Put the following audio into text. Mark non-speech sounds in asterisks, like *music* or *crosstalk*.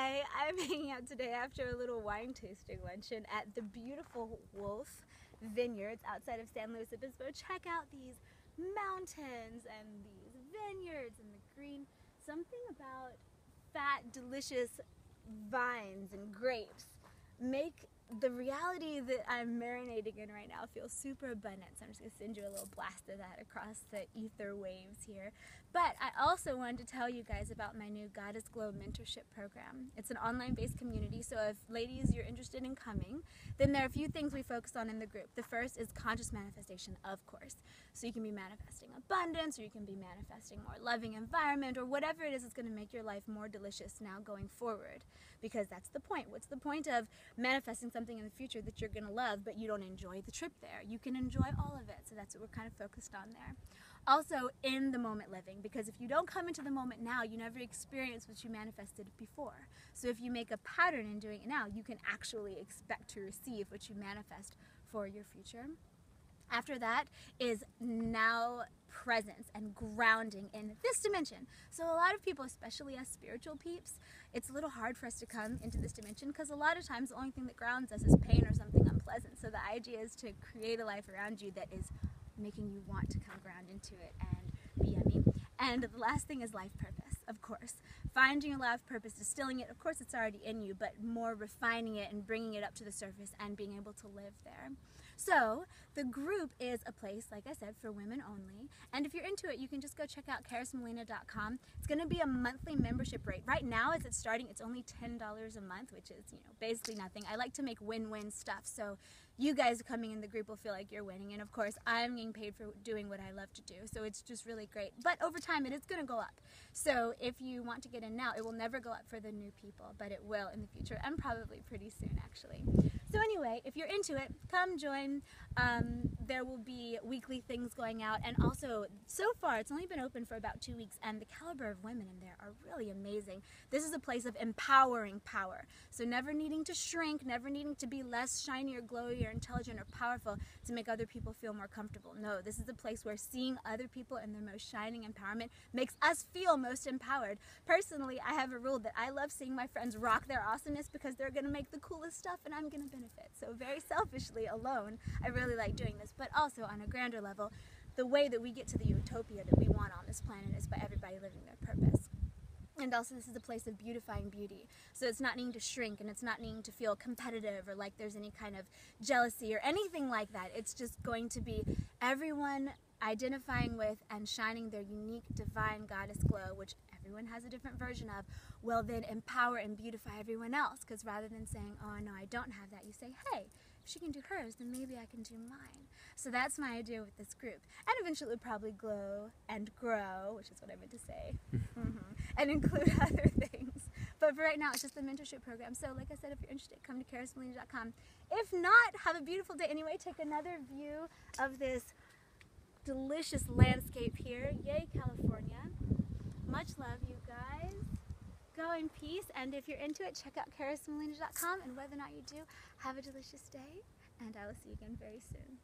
Hi, I'm *laughs* hanging out today after a little wine tasting luncheon at the beautiful Wolff Vineyards outside of San Luis Obispo. Check out these mountains and these vineyards and the green. Something about fat, delicious vines and grapes make the reality that I'm marinating in right now feels super abundant. So I'm just going to send you a little blast of that across the ether waves here. But I also wanted to tell you guys about my new Goddess Glow mentorship program. It's an online based community, so if ladies you're interested in coming, then there are a few things we focus on in the group. The first is conscious manifestation, of course. So you can be manifesting abundance, or you can be manifesting more loving environment, or whatever it is that's going to make your life more delicious now going forward. Because that's the point. What's the point of manifesting something in the future that you're going to love, but you don't enjoy the trip there? You can enjoy all of it. So that's what we're kind of focused on there. Also, in the moment living, because if you don't come into the moment now, you never experience what you manifested before. So if you make a pattern in doing it now, you can actually expect to receive what you manifest for your future. After that is now presence and grounding in this dimension. So a lot of people, especially us spiritual peeps, it's a little hard for us to come into this dimension because a lot of times the only thing that grounds us is pain or something unpleasant. So the idea is to create a life around you that is making you want to come ground into it and be yummy. And the last thing is life purpose, of course. Finding your life purpose, distilling it, of course it's already in you, but more refining it and bringing it up to the surface and being able to live there. So the group is a place, like I said, for women only. And if you're into it, you can just go check out charismelina.com. It's going to be a monthly membership rate. Right now, as it's starting, it's only $10 a month, which is, you know, basically nothing. I like to make win-win stuff. So you guys coming in the group will feel like you're winning. And of course, I'm getting paid for doing what I love to do. So it's just really great. But over time, it is going to go up. So if you want to get in now, it will never go up for the new people, but it will in the future and probably pretty soon, actually. So anyway, if you're into it, come join. Um, there will be weekly things going out. And also, so far, it's only been open for about two weeks, and the caliber of women in there are really amazing. This is a place of empowering power. So never needing to shrink, never needing to be less shiny or glowy or intelligent or powerful to make other people feel more comfortable. No, this is a place where seeing other people in their most shining empowerment makes us feel most empowered. Personally, I have a rule that I love seeing my friends rock their awesomeness because they're going to make the coolest stuff and I'm going to benefit. So very selfishly alone, I really like doing this. But also on a grander level, the way that we get to the utopia that we want on this planet is by everybody living their purpose. And also, this is a place of beautifying beauty. So it's not needing to shrink and it's not needing to feel competitive or like there's any kind of jealousy or anything like that. It's just going to be everyone identifying with and shining their unique divine goddess glow, which everyone has a different version of, will then empower and beautify everyone else. Because rather than saying, oh, no, I don't have that, you say, hey, if she can do hers, then maybe I can do mine. So that's my idea with this group. And eventually it would probably glow and grow, which is what I meant to say, *laughs* mm-hmm. and include *laughs* other things. But for right now, it's just the mentorship program. So like I said, if you're interested, come to charismelina.com. If not, have a beautiful day anyway. Take another view of this delicious landscape here. Yay, California. Much love, you guys. Go in peace, and if you're into it, check out charismelina.com, and whether or not you do, have a delicious day, and I will see you again very soon.